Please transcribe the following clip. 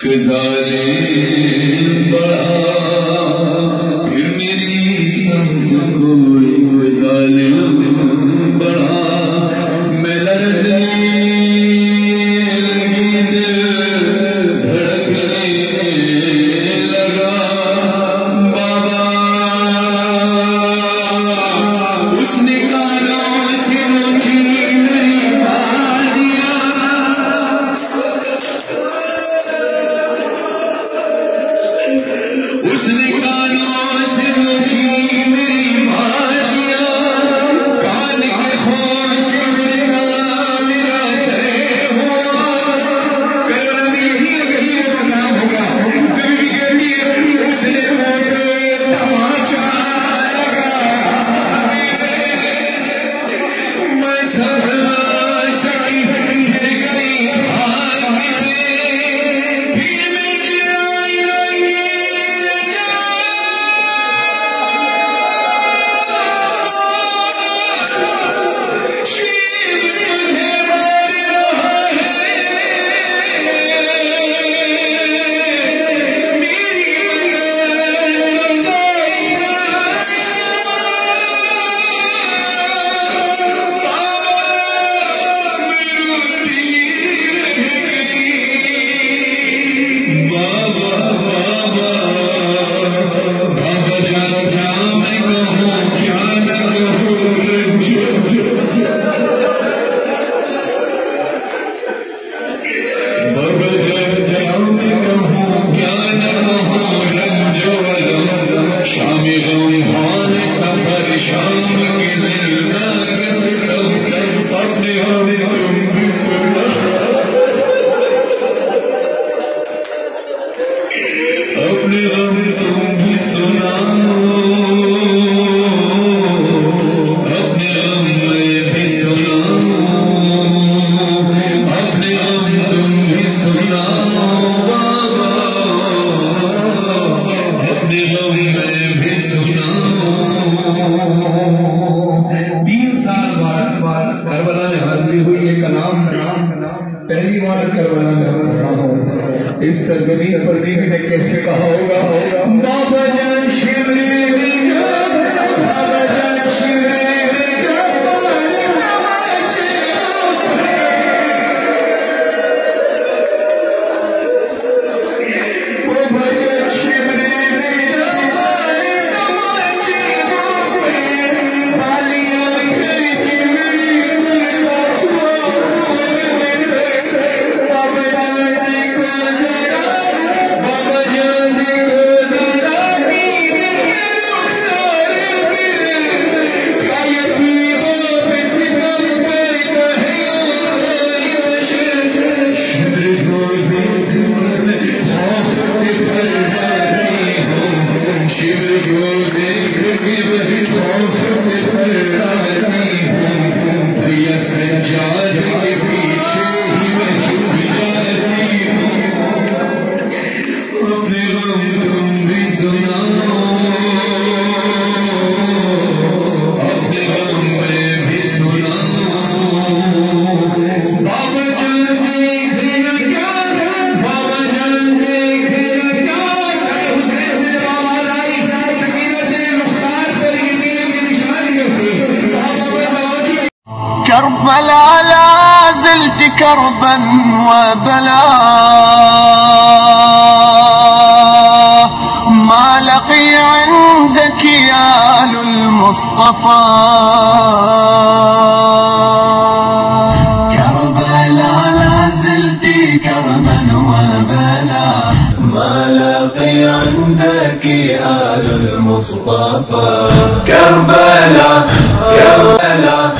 Cause I. अपने गम तुम भी सुनाओ پیار کروانا کر رہا ہوں۔ اس سرزمین پر بھی میں نے کیسے کہا ہوگا؟ بابا جان جعل كربلا لا زلت كربا وبلا. ما لقي عندك يا آل المصطفى. كربلا لا زلت كربا وبلا. ما لقي عندك آل المصطفى. كربلا كربلا.